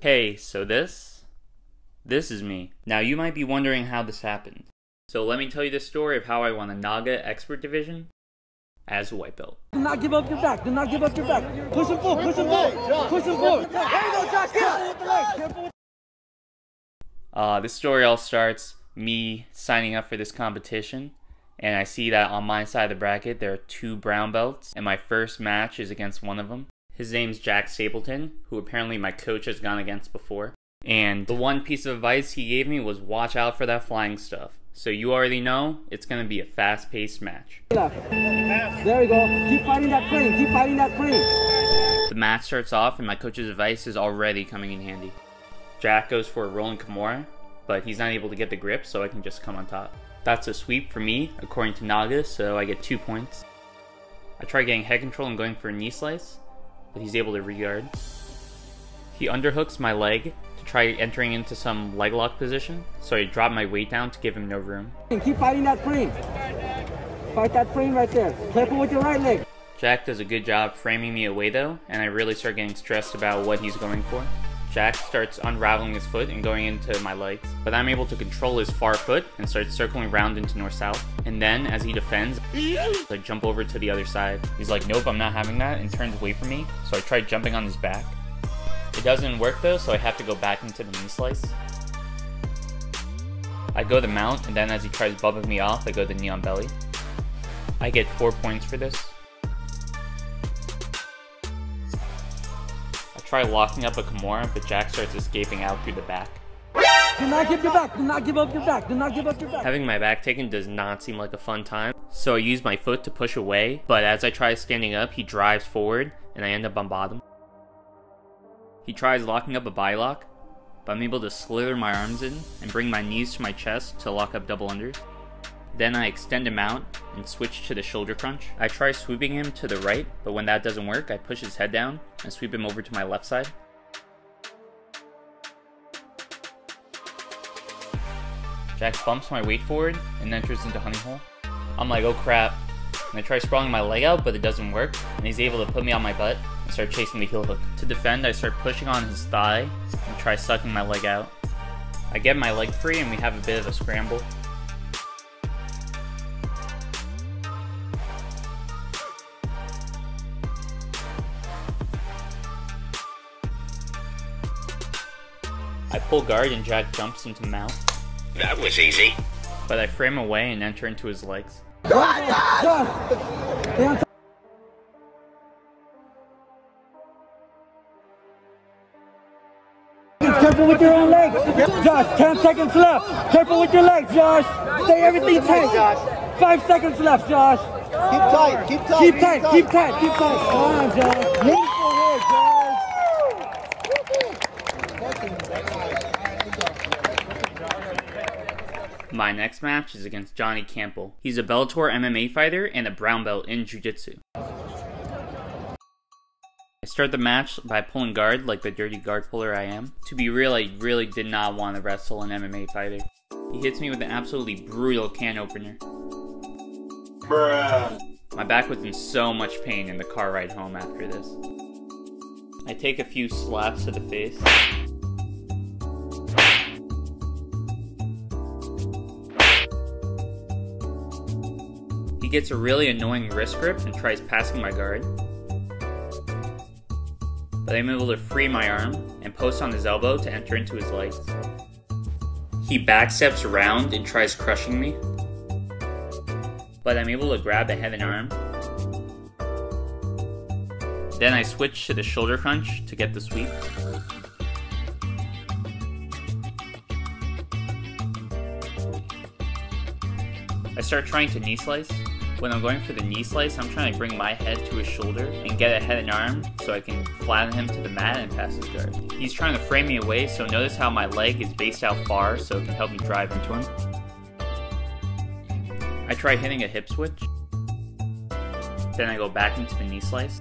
Hey, so this? This is me. Now you might be wondering how this happened. So let me tell you the story of how I won a NAGA Expert Division as a white belt. Do not give up your back. Do not give up your back. Push him forward. Push him forward. Push him forward. There you go, Josh. Careful with the legs. Uh, this story all starts me signing up for this competition, and I see that on my side of the bracket there are two brown belts, and my first match is against one of them. His name's Jack Stapleton, who apparently my coach has gone against before. And the one piece of advice he gave me was watch out for that flying stuff. So you already know it's gonna be a fast paced match. There we go. Keep fighting that frame. Keep fighting that frame. The match starts off, and my coach's advice is already coming in handy. Jack goes for a rolling Kimura, but he's not able to get the grip, so I can just come on top. That's a sweep for me, according to NAGA, so I get two points. I try getting head control and going for a knee slice, but he's able to regard. He underhooks my leg to try entering into some leg lock position, so I drop my weight down to give him no room. Keep fighting that frame. Fight that frame right there. Careful with your right leg. Jack does a good job framing me away though, and I really start getting stressed about what he's going for. Jack starts unraveling his foot and going into my legs, but I'm able to control his far foot and start circling around into north-south. And then, as he defends, I jump over to the other side. He's like, nope, I'm not having that, and turns away from me, so I try jumping on his back. It doesn't work though, so I have to go back into the knee slice. I go the mount, and then as he tries bumping me off, I go the knee on belly. I get 4 points for this. Try locking up a Kimura, but Jack starts escaping out through the back. Do not give your back. Do not give up your back. Do not give up your back. Having my back taken does not seem like a fun time, so I use my foot to push away, but as I try standing up, he drives forward, and I end up on bottom. He tries locking up a body lock, but I'm able to slither my arms in and bring my knees to my chest to lock up double unders. Then I extend him out and switch to the shoulder crunch. I try sweeping him to the right, but when that doesn't work, I push his head down and sweep him over to my left side. Jack bumps my weight forward and enters into honey hole. I'm like, oh crap. And I try sprawling my leg out, but it doesn't work, and he's able to put me on my butt and start chasing the heel hook. To defend, I start pushing on his thigh and try sucking my leg out. I get my leg free and we have a bit of a scramble. I pull guard and Jack jumps into mount, That was easy. but I frame away and enter into his legs. Josh. Stay. Careful with your own legs. Josh, 10 seconds left. Careful with your legs, Josh. Stay everything tight. Five seconds left, Josh. Keep tight, keep tight. Keep tight, keep tight, keep tight. Come on, Josh. Beautiful work, Josh. My next match is against Johnny Campbell. He's a Bellator MMA fighter and a brown belt in Jiu Jitsu. I start the match by pulling guard like the dirty guard puller I am. To be real, I really did not want to wrestle an MMA fighter. He hits me with an absolutely brutal can opener. My back was in so much pain in the car ride home after this. I take a few slaps to the face. He gets a really annoying wrist grip and tries passing my guard. But I'm able to free my arm and post on his elbow to enter into his legs. He backsteps around and tries crushing me. But I'm able to grab a head and arm. Then I switch to the shoulder crunch to get the sweep. I start trying to knee slice. When I'm going for the knee slice, I'm trying to bring my head to his shoulder and get a head and arm so I can flatten him to the mat and pass his guard. He's trying to frame me away, so notice how my leg is based out far so it can help me drive into him. I try hitting a hip switch. Then I go back into the knee slice.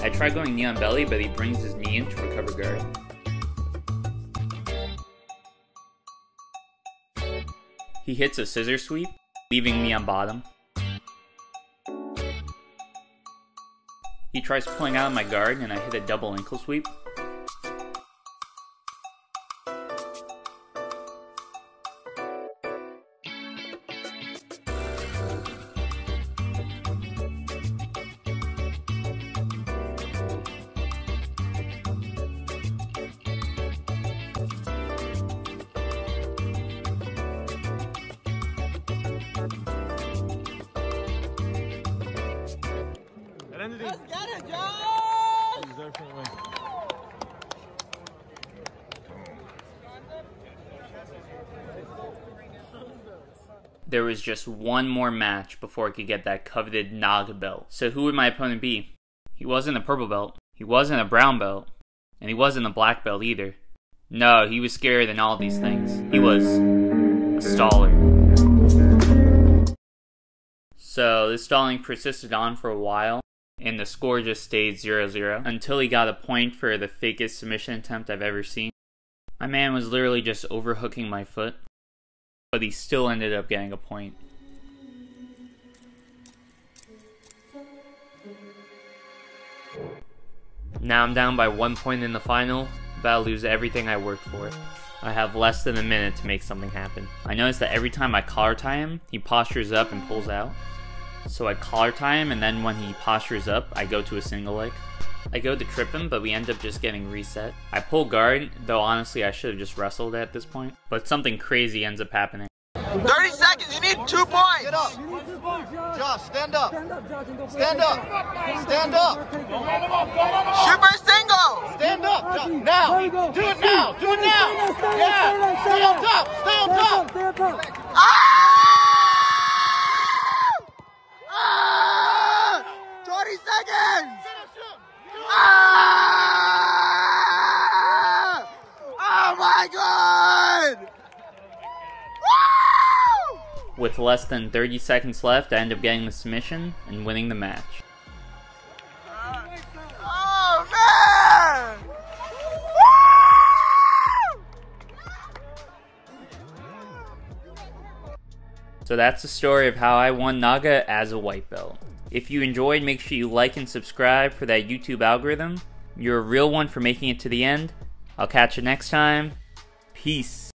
I try going knee on belly, but he brings his knee in to recover guard. he hits a scissor sweep, leaving me on bottom. He tries pulling out of my guard and I hit a double ankle sweep. Let's get it, Josh! There was just one more match before I could get that coveted NAGA belt. So who would my opponent be? He wasn't a purple belt, he wasn't a brown belt, and he wasn't a black belt either. No, he was scarier than all these things. He was a staller. So this stalling persisted on for a while, and the score just stayed 0 0 until he got a point for the fakest submission attempt I've ever seen. My man was literally just overhooking my foot, but he still ended up getting a point. Now I'm down by one point in the final, about to lose everything I worked for. I have less than a minute to make something happen. I notice that every time I collar tie him, he postures up and pulls out. So I collar tie him, and then when he postures up, I go to a single leg. I go to trip him, but we end up just getting reset. I pull guard, though honestly I should have just wrestled at this point. But something crazy ends up happening. 30 seconds, you need two points! Get up. You need two points, Josh. Josh, stand up. Stand up, Josh, and go for Stand up. Stand up. Super single! Stand up. Josh. Now. Do it now. Do it now. Stay there, stay there, Yeah. stay there, on top. Stay on Stand top. up, stand up. Ah! Ah! 20 seconds! Ah! Oh my god! Woo! With less than 30 seconds left, I end up getting the submission and winning the match. Oh! So that's the story of how I won NAGA as a white belt. If you enjoyed, make sure you like and subscribe for that YouTube algorithm. You're a real one for making it to the end. I'll catch you next time. Peace.